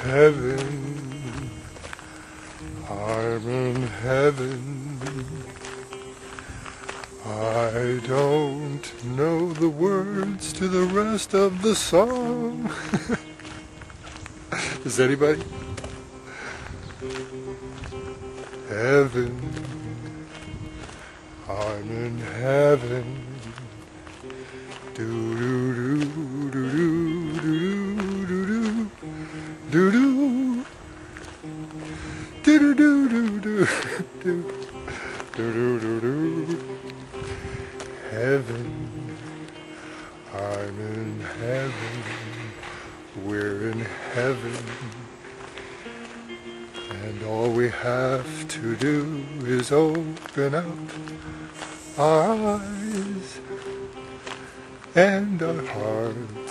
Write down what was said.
Heaven, I'm in heaven. I don't know the words to the rest of the song. Does anybody? Heaven, I'm in heaven. Do do do do do do do do do do do do Heaven, I'm in heaven. We're in heaven. And all we have to do is open up our eyes and our hearts